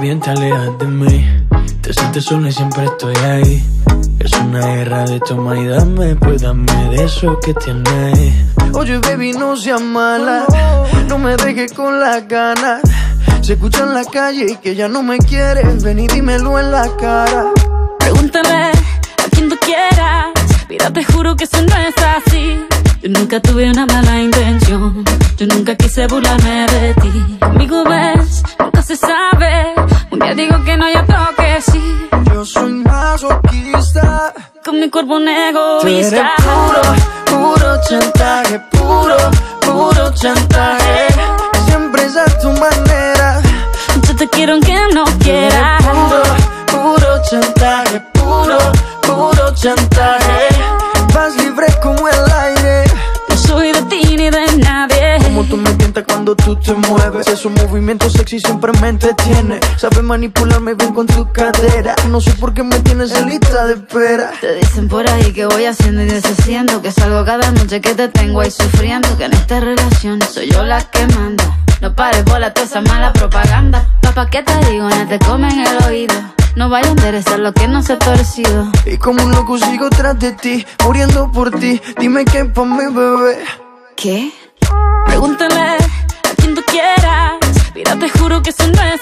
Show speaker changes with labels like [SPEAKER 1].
[SPEAKER 1] bien te alejas de mí. Te sientes sola y siempre estoy ahí. Es una guerra de toma y dame, pues dame de eso que tienes. Oye, baby, no seas mala. No me dejes con las ganas. Se escucha en la calle y que ya no me quieres. Ven y dímelo en la cara.
[SPEAKER 2] Pregúntale a quien tú quieras. Mira, te juro que eso no es así. Yo nunca tuve una mala intención. Yo nunca quise burlarme de ti. Conmigo ves, nunca se sabe. Día digo que no, y otro que sí.
[SPEAKER 1] Yo soy masoquista.
[SPEAKER 2] Con mi cuerpo un
[SPEAKER 1] Tú eres
[SPEAKER 2] egoísta.
[SPEAKER 1] puro, puro chantaje, puro, puro chantaje. Siempre es a tu manera.
[SPEAKER 2] Yo te quiero aunque no quieras.
[SPEAKER 1] Puro, puro chantaje, puro, puro chantaje. Como tú me tientas cuando tú te mueves. Esos movimientos sexy siempre me entretiene. Sabes manipularme bien con tu cadera. No sé por qué me tienes en lista de espera.
[SPEAKER 2] Te dicen por ahí que voy haciendo y deshaciendo Que salgo cada noche que te tengo ahí sufriendo Que en esta relación soy yo la que manda No pares bola toda esa mala propaganda Papá, ¿qué te digo? No te comen el oído No vaya a interesar lo que no se ha torcido
[SPEAKER 1] Y como un loco sigo tras de ti, muriendo por ti. Dime qué pa' mi bebé.
[SPEAKER 2] ¿Qué? Pregúntale a quien tú quieras. Mira, te juro que eso no es